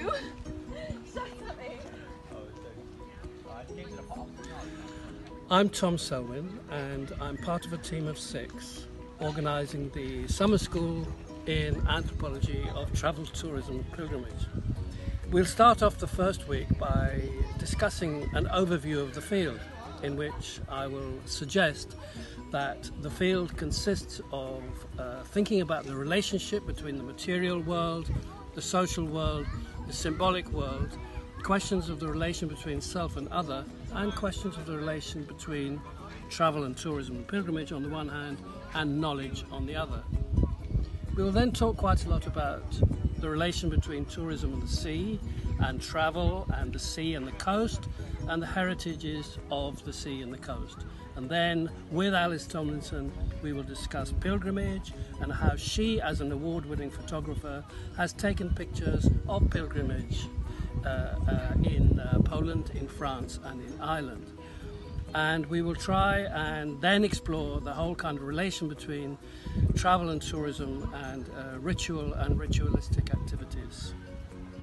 you. Eh? I'm Tom Selwyn and I'm part of a team of six organising the summer school in anthropology of travel, tourism, pilgrimage. We'll start off the first week by discussing an overview of the field in which I will suggest that the field consists of uh, thinking about the relationship between the material world, the social world the symbolic world, questions of the relation between self and other, and questions of the relation between travel and tourism and pilgrimage on the one hand, and knowledge on the other. We will then talk quite a lot about the relation between tourism and the sea, and travel and the sea and the coast, and the heritages of the sea and the coast. And then with Alice Tomlinson, we will discuss pilgrimage and how she, as an award winning photographer, has taken pictures of pilgrimage uh, uh, in uh, Poland, in France, and in Ireland. And we will try and then explore the whole kind of relation between travel and tourism and uh, ritual and ritualistic activities.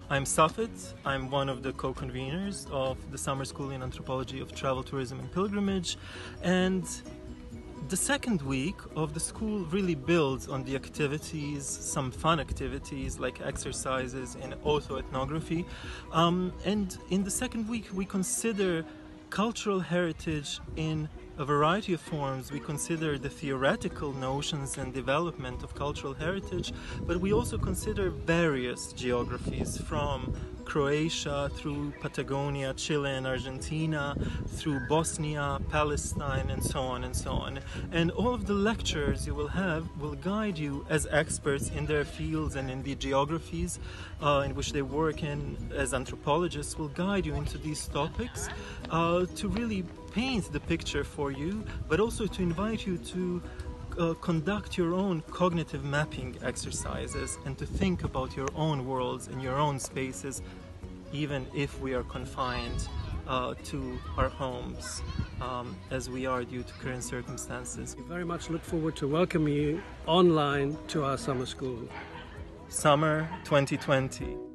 I'm Safet. I'm one of the co-conveners of the Summer School in Anthropology of Travel, Tourism and Pilgrimage. And the second week of the school really builds on the activities, some fun activities like exercises in autoethnography. Um, and in the second week, we consider cultural heritage in a variety of forms. We consider the theoretical notions and development of cultural heritage, but we also consider various geographies from Croatia through Patagonia, Chile, and Argentina, through Bosnia, Palestine, and so on and so on. And all of the lectures you will have will guide you as experts in their fields and in the geographies uh, in which they work in as anthropologists, will guide you into these topics uh, to really paint the picture for you, but also to invite you to uh, conduct your own cognitive mapping exercises and to think about your own worlds and your own spaces, even if we are confined uh, to our homes um, as we are due to current circumstances. We very much look forward to welcoming you online to our summer school. Summer 2020.